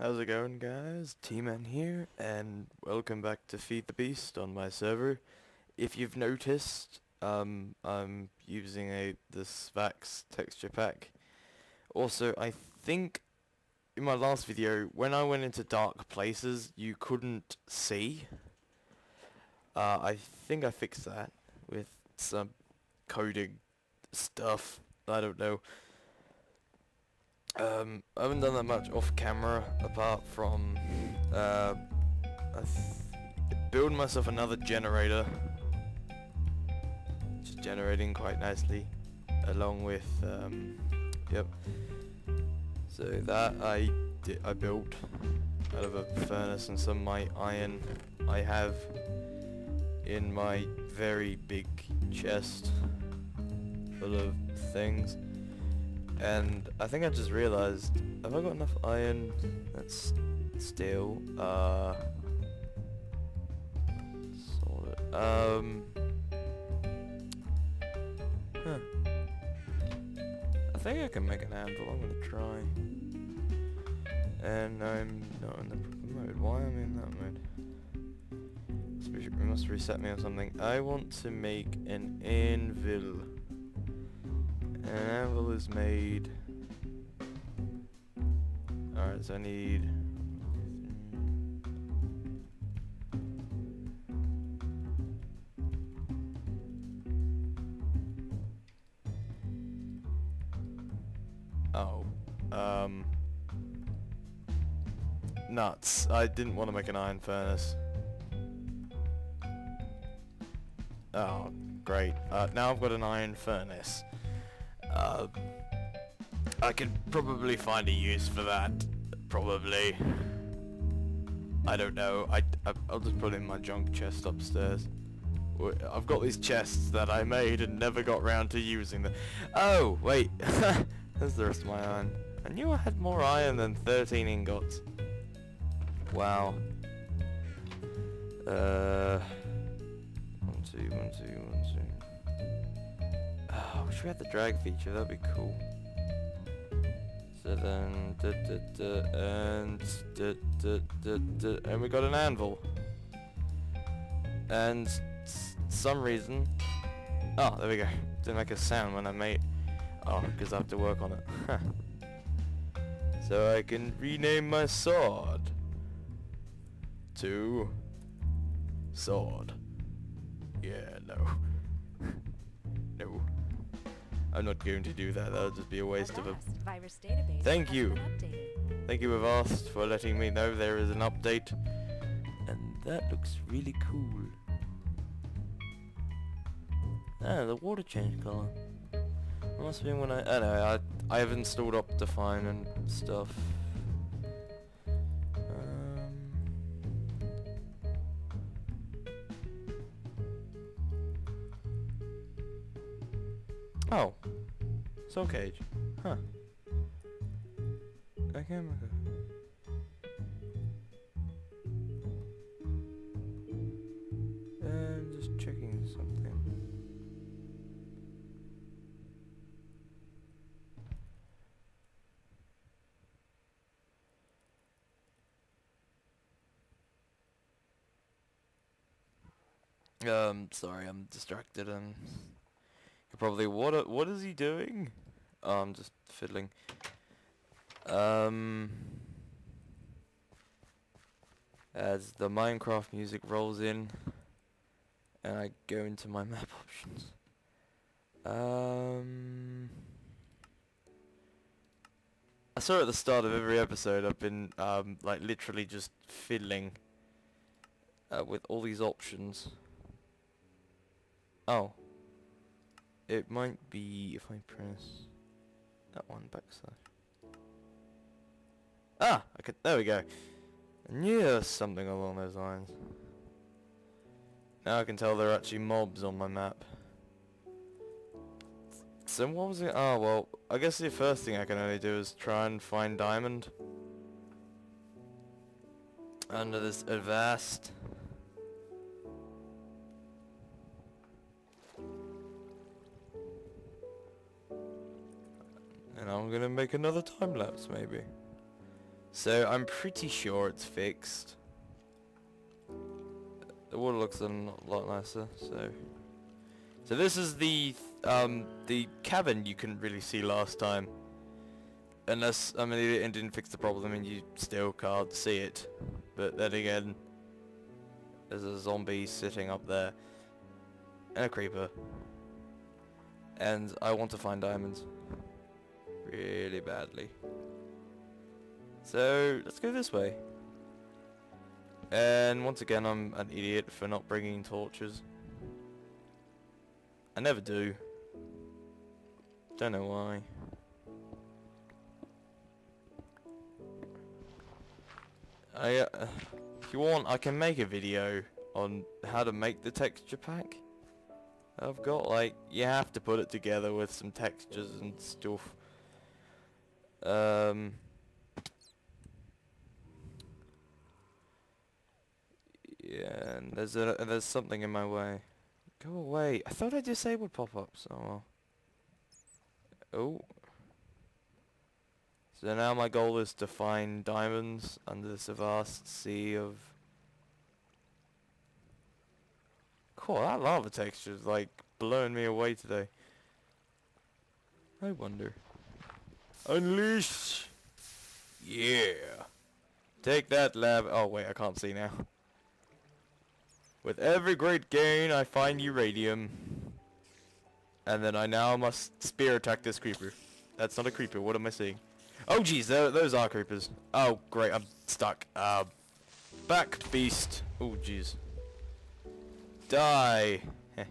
How's it going guys? T-Man here and welcome back to Feed the Beast on my server. If you've noticed, um, I'm using a this Sphax texture pack. Also, I think in my last video, when I went into dark places, you couldn't see. Uh, I think I fixed that with some coding stuff. I don't know. Um, I haven't done that much off camera apart from uh, building myself another generator, just generating quite nicely, along with um, yep. So that I I built out of a furnace and some of my iron I have in my very big chest full of things. And I think I just realized, have I got enough iron? That's steel. Uh, solid. Um, huh. I think I can make an anvil. I'm gonna try. And I'm not in the proper mode. Why am I in that mode? It must reset me or something. I want to make an anvil. An anvil is made. Alright, so I need... Oh. Um... Nuts. I didn't want to make an iron furnace. Oh, great. Uh, now I've got an iron furnace. Uh, I could probably find a use for that. Probably. I don't know. I, I, will just put in my junk chest upstairs. I've got these chests that I made and never got round to using them. Oh, wait. There's the rest of my iron. I knew I had more iron than 13 ingots. Wow. Uh, one, two, one, two, one, two. I wish we had the drag feature, that'd be cool. So then, da, da, da, and da, da, da, da, and we got an anvil. And some reason, oh, there we go. Didn't make a sound when I made. Oh, because I have to work on it. so I can rename my sword to sword. Yeah, no. I'm not going to do that. That'll just be a waste of a... Thank you. Thank you, Avast, for letting me know there is an update. And that looks really cool. Ah, the water changed colour. Must be when I... I know, I, I have installed Optifine and stuff. Oh. Soul cage. Huh. I can't Okay, And just checking something. Um, sorry, I'm distracted and probably, what what is he doing? Oh, I'm just fiddling. Um, as the Minecraft music rolls in, and I go into my map options. Um, I saw at the start of every episode I've been um, like literally just fiddling uh, with all these options. Oh. It might be if I press that one backslash. Ah! Okay, there we go. I knew there was something along those lines. Now I can tell there are actually mobs on my map. So what was it? Oh, well, I guess the first thing I can only do is try and find diamond. Under this vast And I'm gonna make another time lapse maybe. So I'm pretty sure it's fixed. The water looks a lot nicer, so... So this is the um, the cabin you couldn't really see last time. Unless I'm an idiot and didn't fix the problem and you still can't see it. But then again, there's a zombie sitting up there. And a creeper. And I want to find diamonds. Really badly. So, let's go this way. And once again, I'm an idiot for not bringing torches. I never do. Don't know why. I, uh, if you want, I can make a video on how to make the texture pack. I've got like, you have to put it together with some textures and stuff. Um, yeah, and there's a there's something in my way. Go away. I thought I disabled pop-ups. Oh well. Oh. So now my goal is to find diamonds under this vast sea of... Cool, that lava texture is like blowing me away today. I wonder. Unleash! Yeah! Take that lab. Oh wait, I can't see now. With every great gain, I find uranium. And then I now must spear attack this creeper. That's not a creeper, what am I saying? Oh jeez, those are creepers. Oh great, I'm stuck. Uh, back beast. Oh jeez. Die.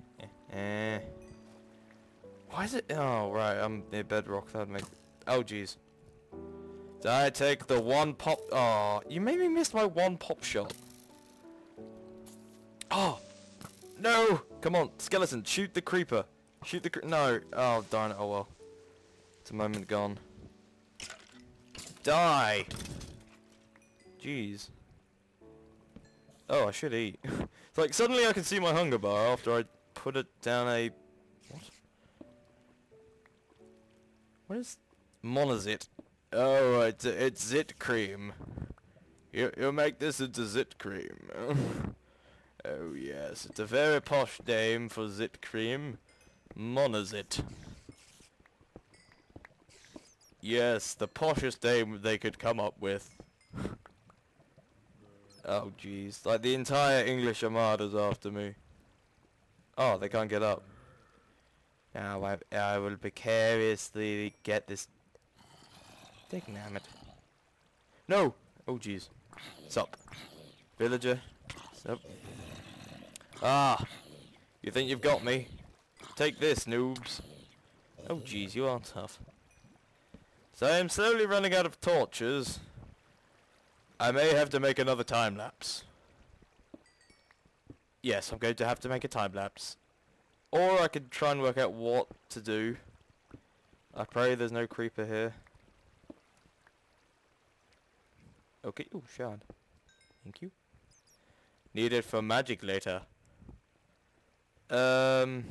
Why is it? Oh right, I'm near bedrock. That'd make. Oh jeez. Did I take the one pop? Oh, you made me miss my one pop shot. Oh, no! Come on, skeleton, shoot the creeper. Shoot the No. Oh, darn it. Oh, well. It's a moment gone. Die! Jeez. Oh, I should eat. it's like, suddenly I can see my hunger bar after I put it down a... What? What is... Monazit. Oh, it's, it's zit cream. You, you make this into zit cream. oh yes, it's a very posh name for zit cream. Monazit. Yes, the poshest name they could come up with. oh jeez, like the entire English Armada's after me. Oh, they can't get up. Now I, I will precariously get this. Damn it. No! Oh jeez. Sup. Villager. Sup. Ah! You think you've got me? Take this, noobs. Oh jeez, you are tough. So I am slowly running out of torches. I may have to make another time lapse. Yes, I'm going to have to make a time lapse. Or I could try and work out what to do. I pray there's no creeper here. Okay, oh, shard. Thank you. Needed for magic later. Um...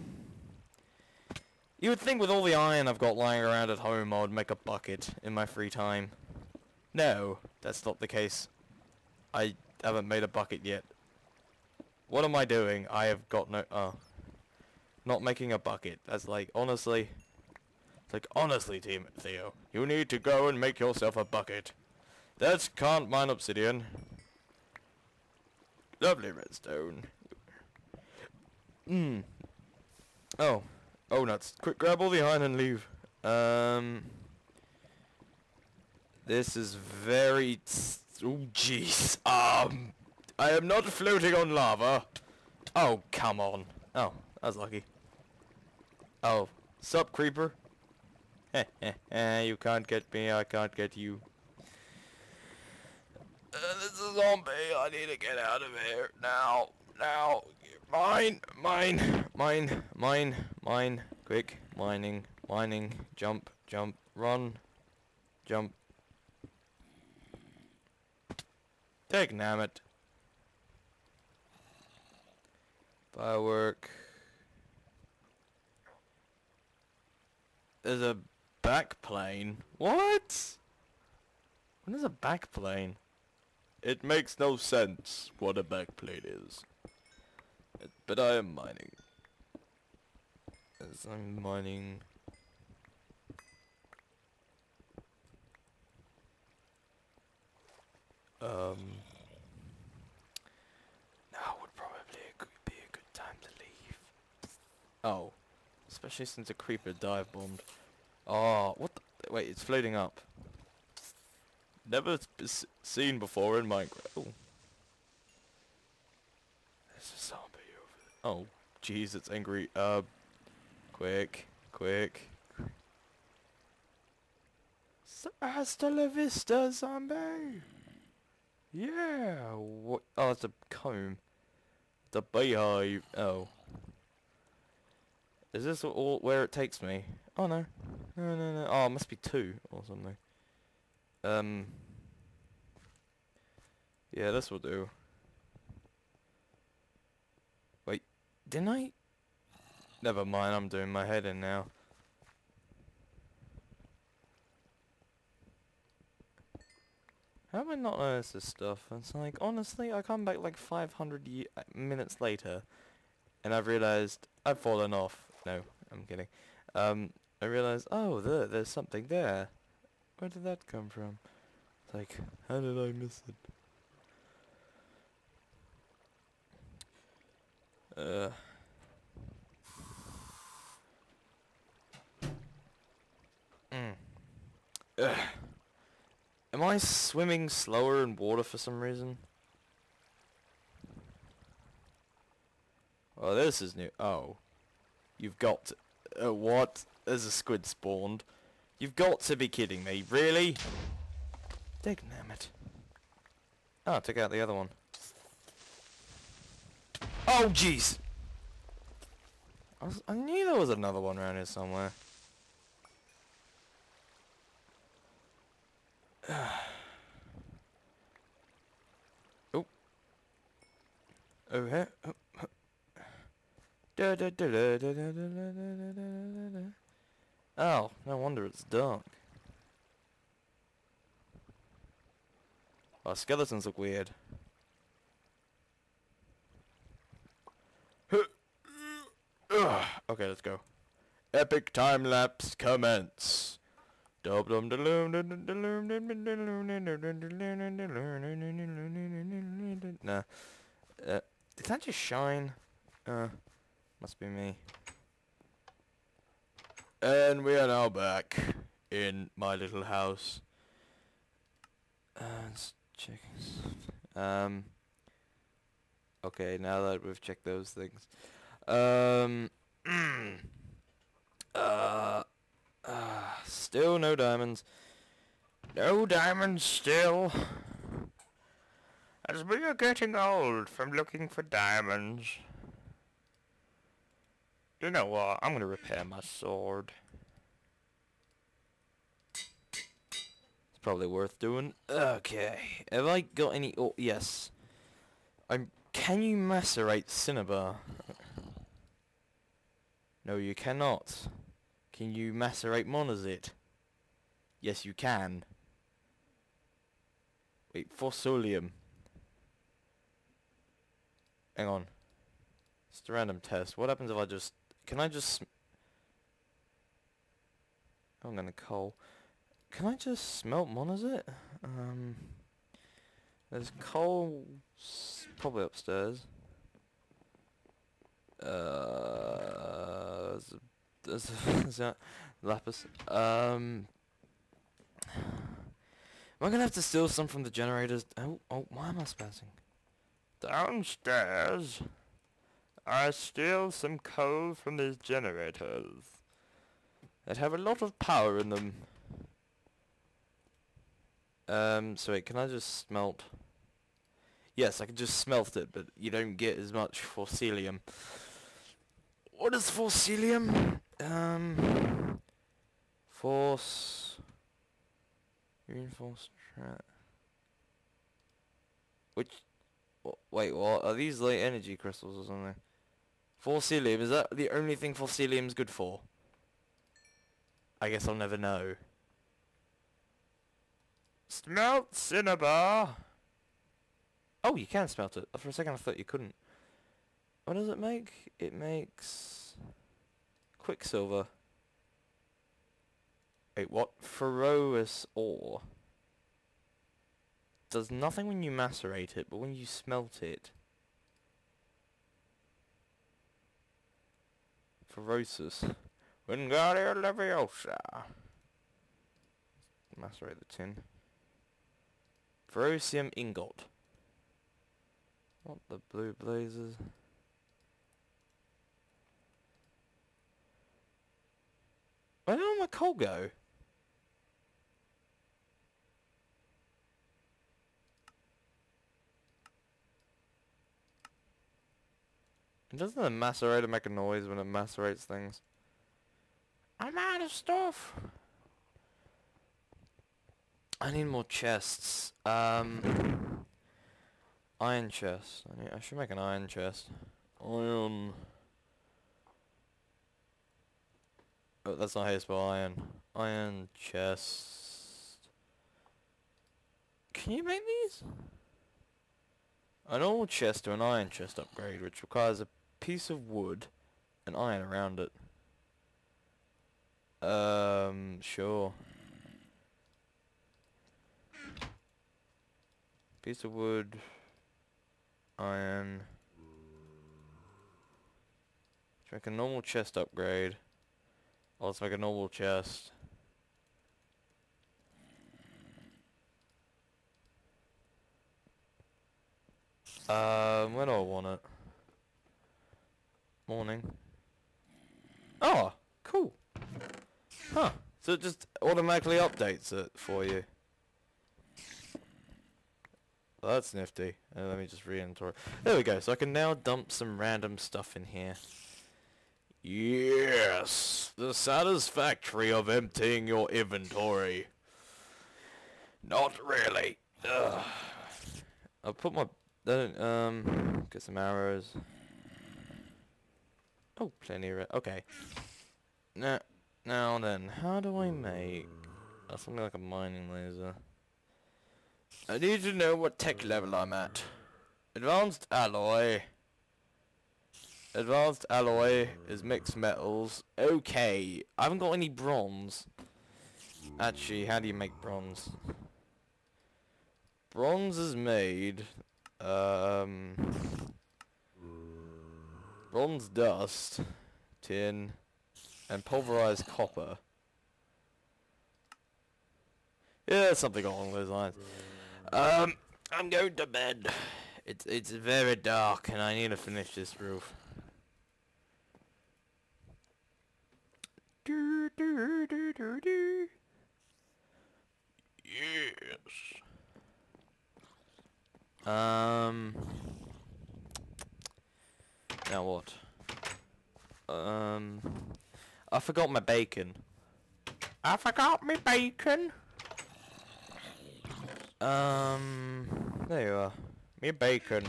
You would think with all the iron I've got lying around at home I would make a bucket in my free time. No, that's not the case. I haven't made a bucket yet. What am I doing? I have got no... Oh. Not making a bucket. That's like, honestly... It's like, honestly, team Theo, you need to go and make yourself a bucket. That can't mine obsidian. Lovely redstone. Hmm. Oh, Oh, nuts. Quick, grab all the iron and leave. Um... This is very... Oh, jeez. Um... I am not floating on lava. Oh, come on. Oh, that was lucky. Oh, sup, creeper? You can't get me, I can't get you. Uh, this is a zombie, I need to get out of here. Now, now. Mine, mine, mine, mine, mine. Quick, mining, mining, jump, jump, run, jump. Take it. Firework. There's a back plane. What? What is a backplane? It makes no sense what a backplate is. Uh, But I am mining. As I'm mining... Um... Now would probably be a good time to leave. Oh. Especially since a creeper dive bombed. Oh, what the... Wait, it's floating up. Never seen before in Minecraft. Oh. There's a zombie over there. Oh, jeez, it's angry. Uh, quick, quick. Hasta la vista, zombie! Yeah, what? Oh, it's a comb. The beehive. Oh. Is this all where it takes me? Oh no. No, no, no. Oh, it must be two or something. Um. Yeah, this will do. Wait, didn't I? Never mind, I'm doing my head in now. How have I not noticed this stuff? It's like, honestly, I come back like 500 ye- uh, minutes later, and I've realized I've fallen off. No, I'm kidding. Um, I realized, oh, there, there's something there. Where did that come from? Like, how did I miss it? Uh. Mm. Ugh. Am I swimming slower in water for some reason? Oh, this is new. Oh. You've got uh, what? There's a squid spawned. You've got to be kidding me. Really? Dig it. Oh, I took out the other one. Oh, jeez! I, I knew there was another one around here somewhere. oh. Oh, here. Oh, oh. Da, da, da, da, da, da, da, da, da, da. Oh, no wonder it's dark. Our skeletons look weird. Okay, let's go. Epic time lapse commence. Nah. Uh, did that just shine? Uh, must be me. And we are now back in my little house. Uh, let's check. Um. Okay, now that we've checked those things. Um. uh, uh. Still no diamonds. No diamonds still. As we are getting old from looking for diamonds. You know what? I'm gonna repair my sword. It's probably worth doing. Okay. Have I got any... Oh, yes. I'm... Can you macerate cinnabar? No, you cannot. Can you macerate monazite? Yes, you can. Wait, fossilium. Hang on. Just a random test. What happens if I just... Can I just... I'm gonna coal. Can I just smelt monazite? Um... There's coal... Probably upstairs. Uh... There's. There's there's lapis. Um... Am I gonna have to steal some from the generators? Oh, oh, why am I spazzing? Downstairs. I steal some coal from these generators. That have a lot of power in them. Um, so wait, can I just smelt? Yes, I can just smelt it, but you don't get as much fossilium. What is fossilium? Um, force... Reinforced trap. Which... Wait, what? Are these like energy crystals or something? Fossilium, is that the only thing fossilium's good for? I guess I'll never know. Smelt cinnabar. Oh, you can smelt it. For a second I thought you couldn't. What does it make? It makes quicksilver. Wait, what? Ferrous ore. Does nothing when you macerate it, but when you smelt it. Ferrosus. Wingardium Leviosa. Macerate the tin. Ferrocium ingot. What the blue blazes? Where did all my coal go? Doesn't the macerator make a noise when it macerates things? I'm out of stuff. I need more chests. Um, iron chest. I, need, I should make an iron chest. Iron. Oh, that's not how you spell iron. Iron chest. Can you make these? An old chest to an iron chest upgrade, which requires a piece of wood and iron around it. Um, sure. Piece of wood, iron. Let's make a normal chest upgrade. Oh, let's make a normal chest. Um, when do I want it? Morning. Oh, cool. Huh. So it just automatically updates it for you. Well, that's nifty. Uh, let me just re-enter it. There we go. So I can now dump some random stuff in here. Yes! The satisfactory of emptying your inventory. Not really. Ugh. I'll put my... um, get some arrows. Oh, plenty of... Okay. Now, now then, how do I make... Uh, something like a mining laser. I need to know what tech level I'm at. Advanced alloy. Advanced alloy is mixed metals. Okay, I haven't got any bronze. Actually, how do you make bronze? Bronze is made, um, bronze dust, tin, and pulverized copper. Yeah, something along those lines. Um, I'm going to bed. It's it's very dark, and I need to finish this roof. Do, do, do, do, do. Yes. Um. Now what? Um. I forgot my bacon. I forgot my bacon. Um. There you are. Me bacon.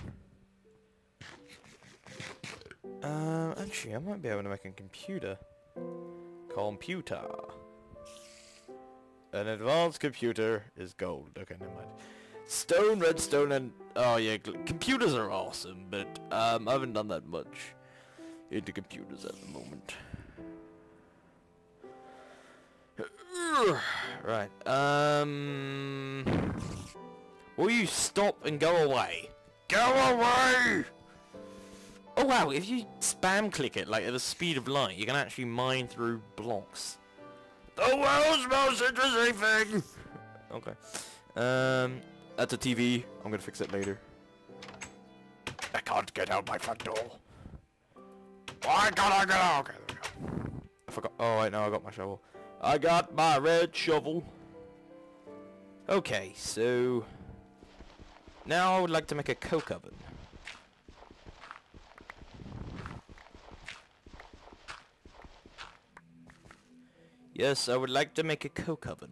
Um. Actually, I might be able to make a computer. Computer. An advanced computer is gold. Okay, never mind. Stone, redstone, and... Oh, yeah, computers are awesome, but um, I haven't done that much into computers at the moment. right, um... Will you stop and go away? Go away! Oh wow, if you spam click it, like at the speed of light, you can actually mine through blocks. The world's most interesting thing! Okay. Um, that's a TV. I'm gonna fix it later. I can't get out my front door. Oh, Why can't I get out? Okay, there we go. I forgot. Oh, right now I got my shovel. I got my red shovel. Okay, so... Now I would like to make a coke oven. Yes, I would like to make a coke oven.